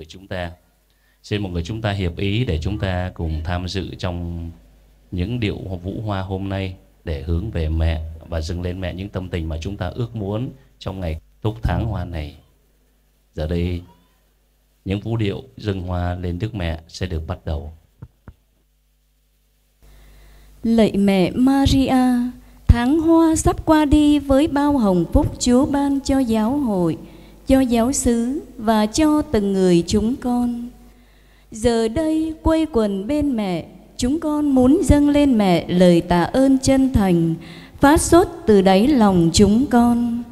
người chúng ta. Xin mọi người chúng ta hiệp ý để chúng ta cùng tham dự trong những điệu vũ hoa hôm nay để hướng về mẹ và dâng lên mẹ những tâm tình mà chúng ta ước muốn trong ngày túc tháng hoa này. Giờ đây những vũ điệu dâng hoa lên Đức Mẹ sẽ được bắt đầu. Lạy mẹ Maria, tháng hoa sắp qua đi với bao hồng phúc Chúa ban cho giáo hội, cho giáo xứ và cho từng người chúng con. Giờ đây quây quần bên mẹ, chúng con muốn dâng lên mẹ lời tạ ơn chân thành, phát xuất từ đáy lòng chúng con.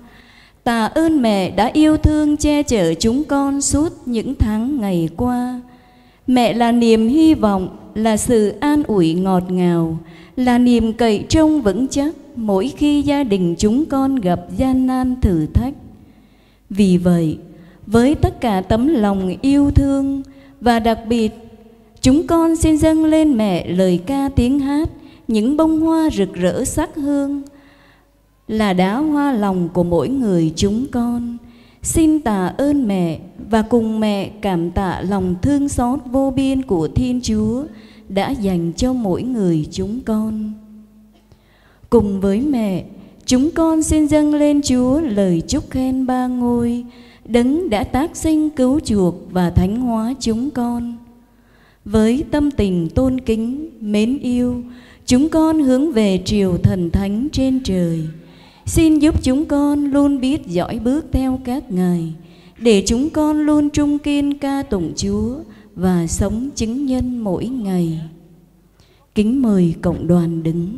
Tạ ơn mẹ đã yêu thương che chở chúng con suốt những tháng ngày qua. Mẹ là niềm hy vọng, là sự an ủi ngọt ngào, là niềm cậy trông vững chắc mỗi khi gia đình chúng con gặp gian nan thử thách. Vì vậy, với tất cả tấm lòng yêu thương và đặc biệt, chúng con xin dâng lên mẹ lời ca tiếng hát, những bông hoa rực rỡ sắc hương, là đá hoa lòng của mỗi người chúng con. Xin tạ ơn mẹ và cùng mẹ cảm tạ lòng thương xót vô biên của Thiên Chúa đã dành cho mỗi người chúng con. Cùng với mẹ, chúng con xin dâng lên Chúa lời chúc khen ba ngôi, đấng đã tác sinh cứu chuộc và thánh hóa chúng con. Với tâm tình tôn kính, mến yêu, chúng con hướng về triều thần thánh trên trời. Xin giúp chúng con luôn biết dõi bước theo các ngài, để chúng con luôn trung kiên ca tụng Chúa và sống chứng nhân mỗi ngày. Kính mời cộng đoàn đứng.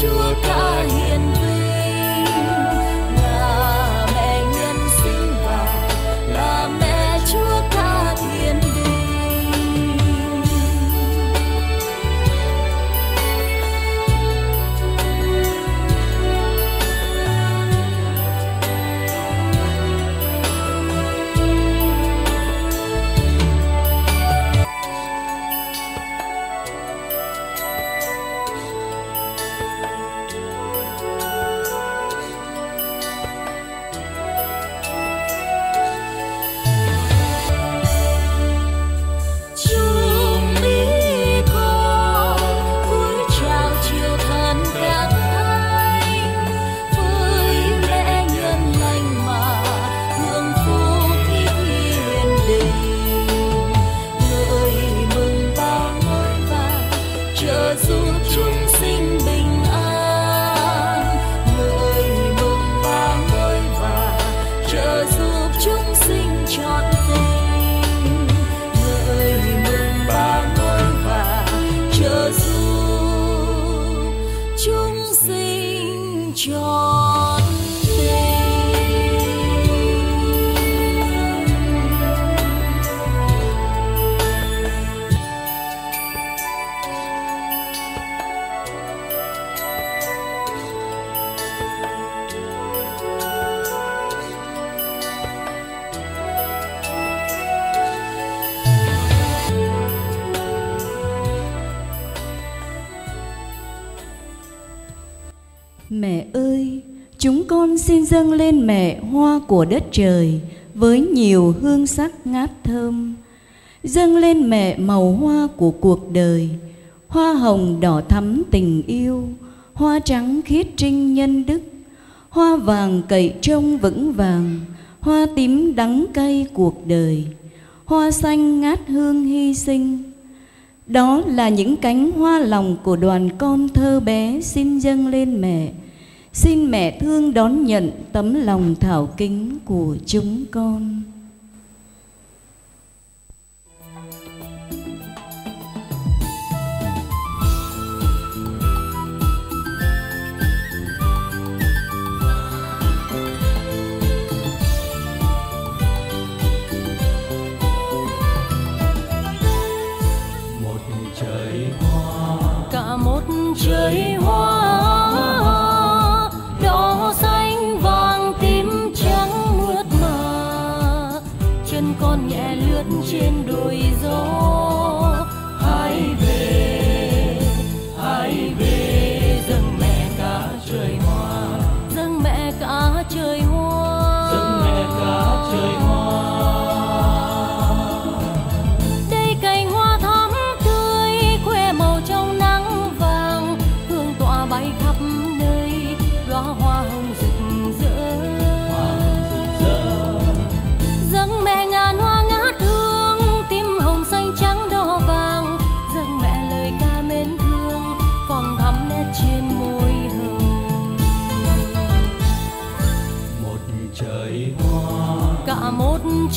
Chúa ca hiền của đất trời với nhiều hương sắc ngát thơm, dâng lên mẹ màu hoa của cuộc đời, hoa hồng đỏ thắm tình yêu, hoa trắng khiết trinh nhân đức, hoa vàng cậy trông vững vàng, hoa tím đắng cay cuộc đời, hoa xanh ngát hương hy sinh. Đó là những cánh hoa lòng của đoàn con thơ bé xin dâng lên mẹ xin mẹ thương đón nhận tấm lòng thảo kính của chúng con.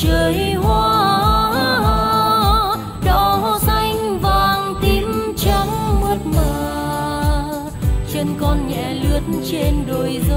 trời hoa, đỏ xanh vàng tím trắng mượt mà chân con nhẹ lướt trên đôi giày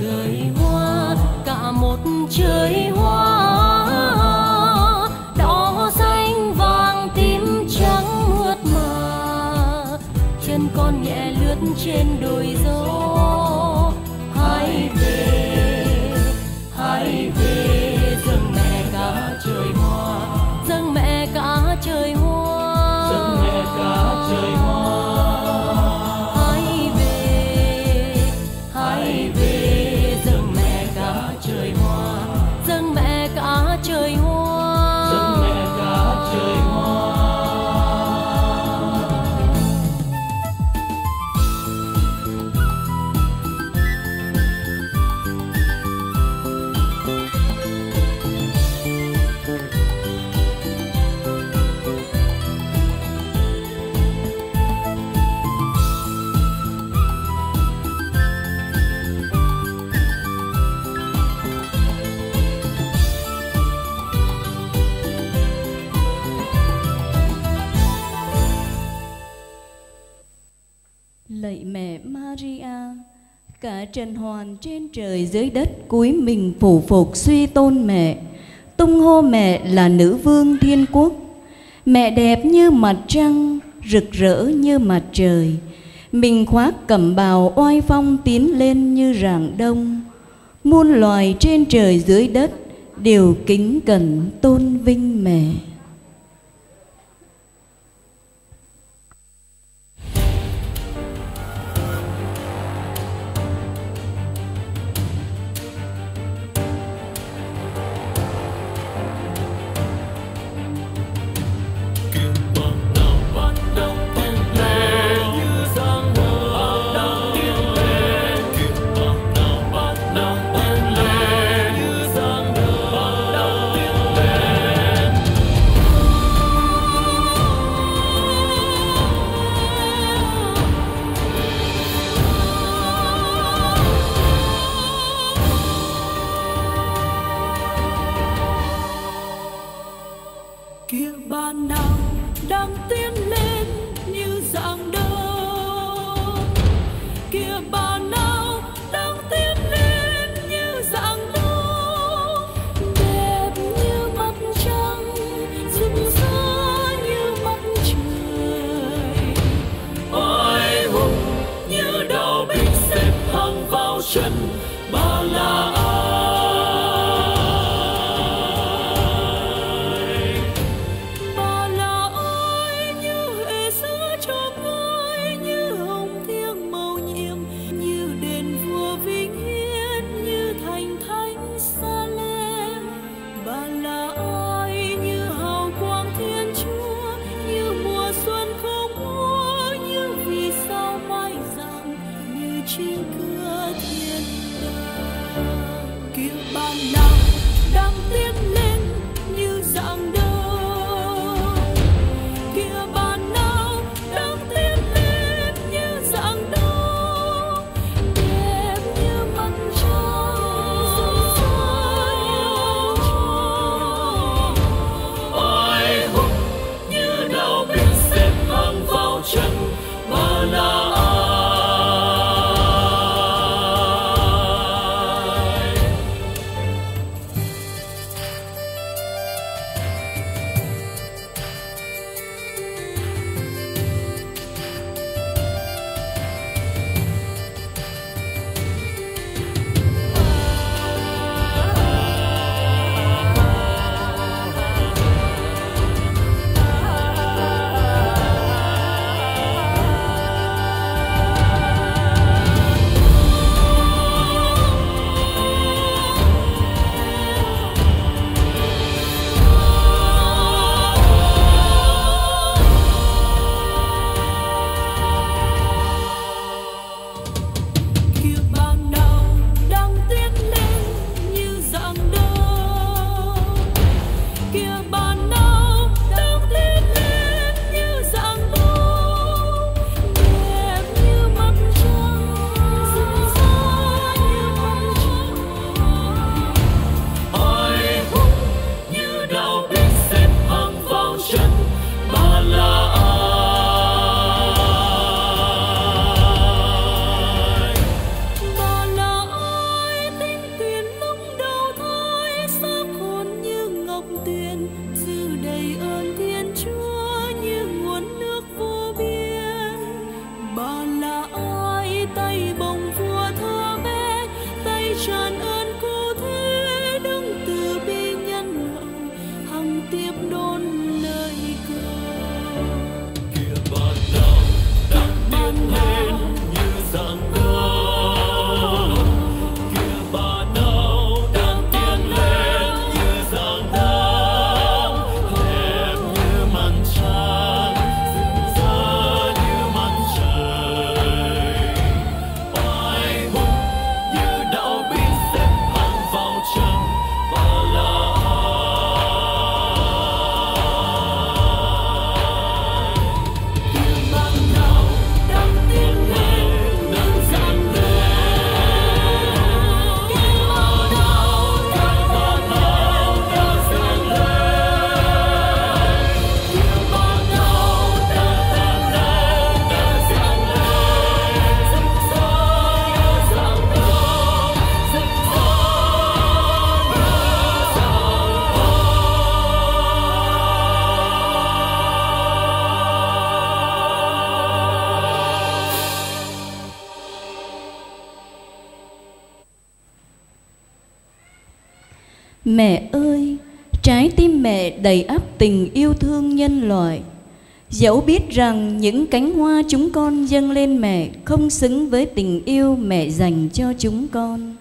trời hoa, cả một trời hoa. Đỏ xanh vàng tím trắng mượt mà chân con nhẹ lướt trên đồi dâu cả trần hoàn trên trời dưới đất cúi mình phủ phục suy tôn mẹ. Tung hô mẹ là nữ vương thiên quốc. Mẹ đẹp như mặt trăng, rực rỡ như mặt trời. Mình khoác cẩm bào oai phong tiến lên như rạng đông. Muôn loài trên trời dưới đất đều kính cẩn tôn vinh mẹ. Mẹ ơi, trái tim mẹ đầy ắp tình yêu thương nhân loại. Dẫu biết rằng những cánh hoa chúng con dâng lên mẹ không xứng với tình yêu mẹ dành cho chúng con.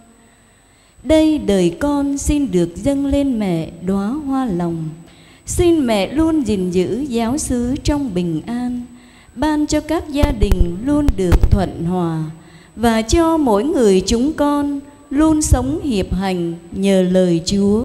Đây đời con xin được dâng lên mẹ đóa hoa lòng. Xin mẹ luôn gìn giữ giáo xứ trong bình an, ban cho các gia đình luôn được thuận hòa và cho mỗi người chúng con luôn sống hiệp hành nhờ lời Chúa.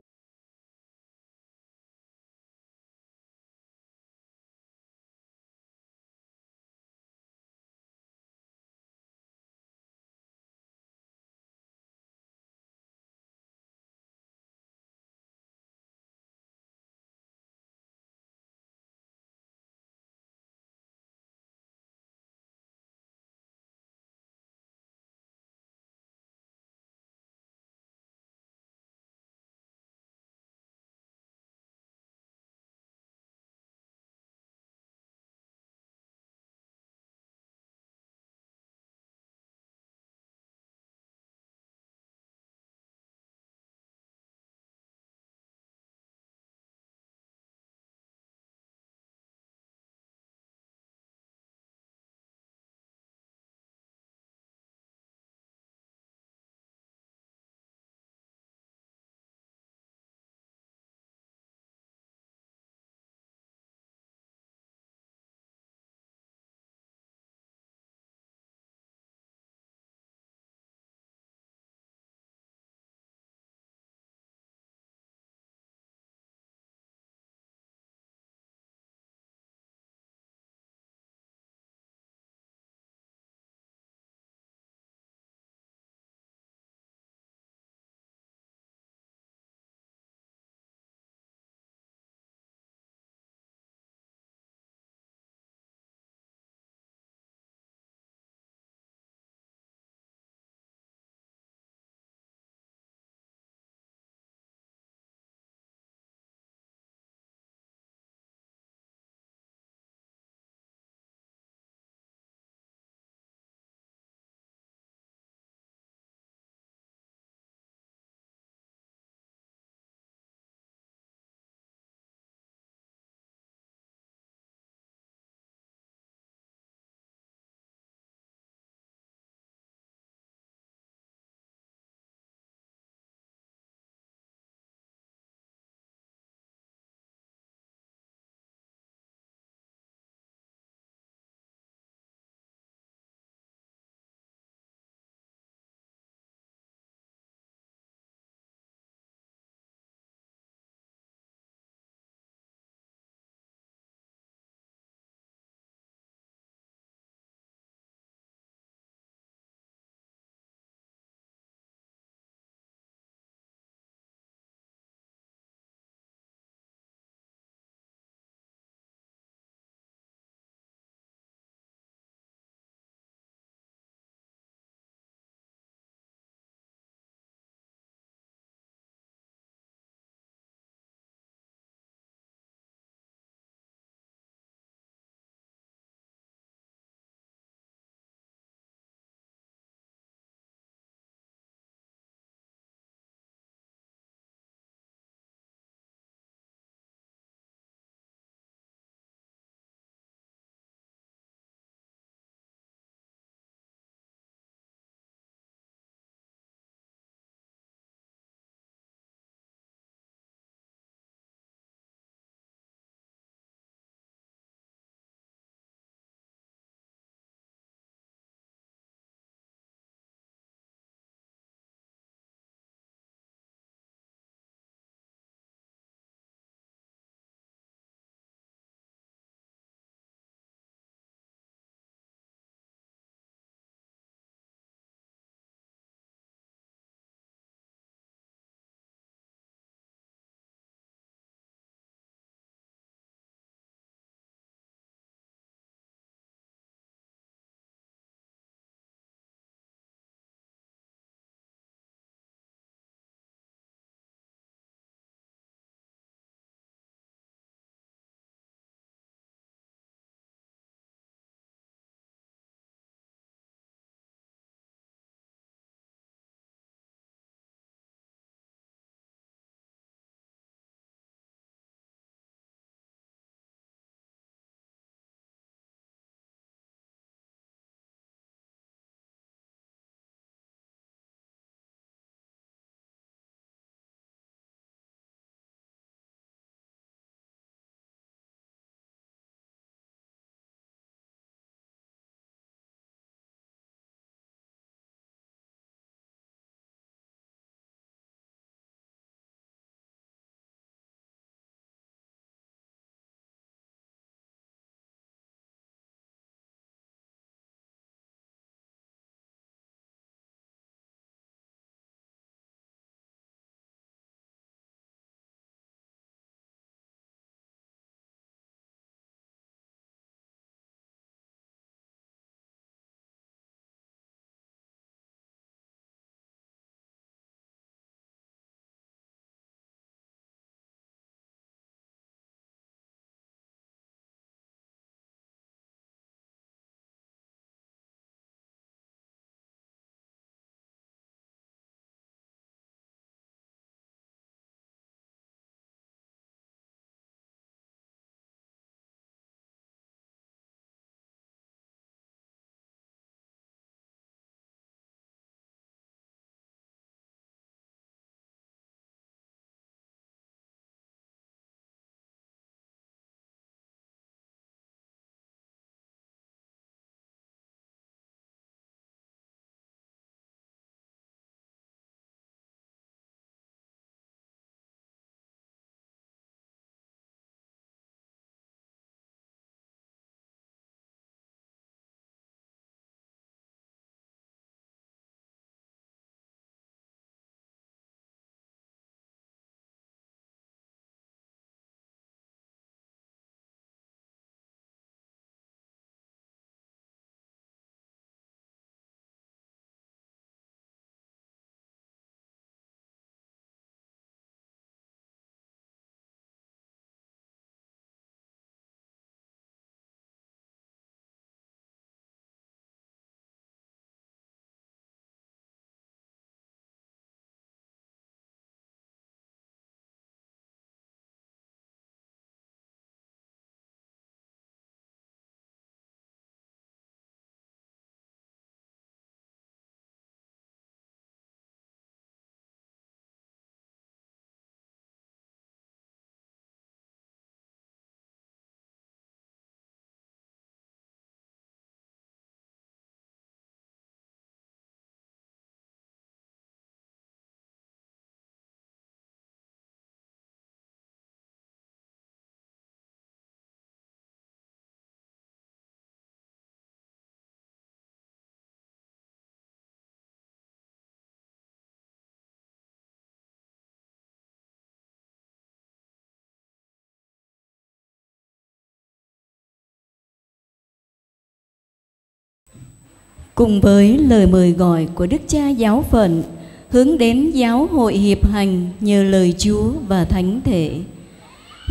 Cùng với lời mời gọi của Đức Cha Giáo phận hướng đến giáo hội hiệp hành nhờ lời Chúa và Thánh Thể.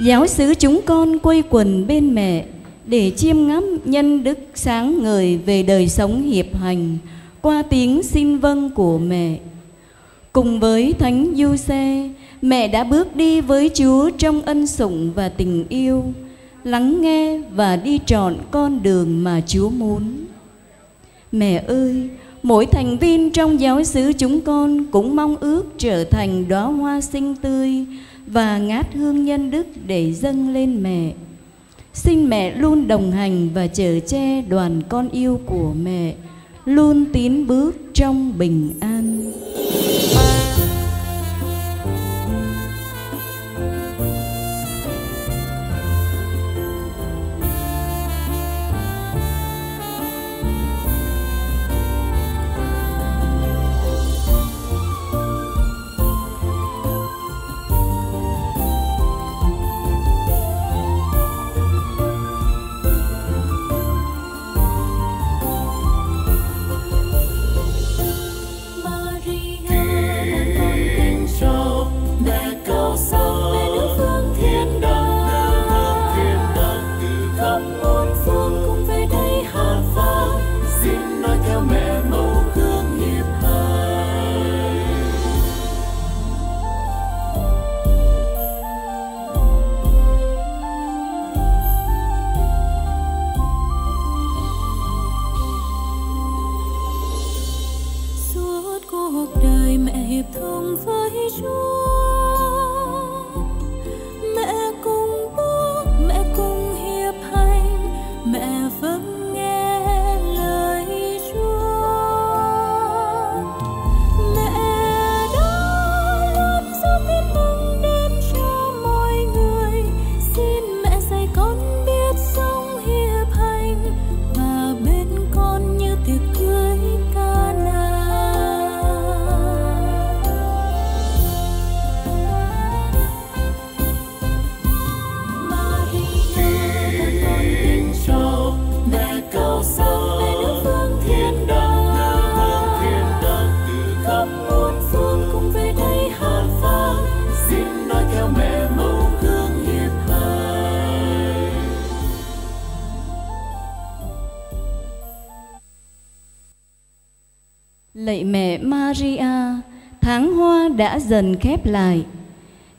Giáo xứ chúng con quây quần bên mẹ để chiêm ngắm nhân đức sáng ngời về đời sống hiệp hành qua tiếng xin vâng của mẹ. Cùng với Thánh Du Xe, mẹ đã bước đi với Chúa trong ân sủng và tình yêu, lắng nghe và đi trọn con đường mà Chúa muốn. Mẹ ơi, mỗi thành viên trong giáo xứ chúng con cũng mong ước trở thành đóa hoa xinh tươi và ngát hương nhân đức để dâng lên mẹ. Xin mẹ luôn đồng hành và chở che đoàn con yêu của mẹ, luôn tiến bước trong bình an. Dần khép lại.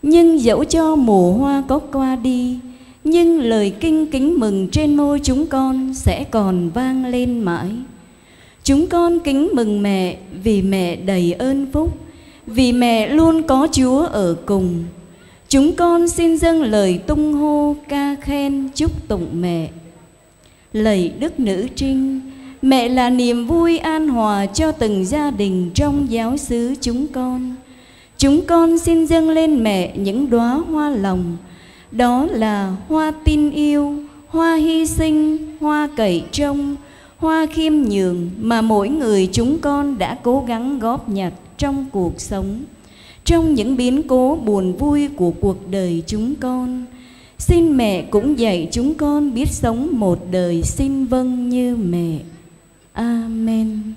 Nhưng dẫu cho mùa hoa có qua đi, nhưng lời kinh kính mừng trên môi chúng con sẽ còn vang lên mãi. Chúng con kính mừng mẹ vì mẹ đầy ơn phúc, vì mẹ luôn có Chúa ở cùng. Chúng con xin dâng lời tung hô ca khen chúc tụng mẹ. Lạy Đức Nữ Trinh, mẹ là niềm vui an hòa cho từng gia đình trong giáo xứ chúng con. Chúng con xin dâng lên mẹ những đóa hoa lòng, đó là hoa tin yêu, hoa hy sinh, hoa cậy trông, hoa khiêm nhường mà mỗi người chúng con đã cố gắng góp nhặt trong cuộc sống, trong những biến cố buồn vui của cuộc đời chúng con. Xin mẹ cũng dạy chúng con biết sống một đời xin vâng như mẹ. Amen.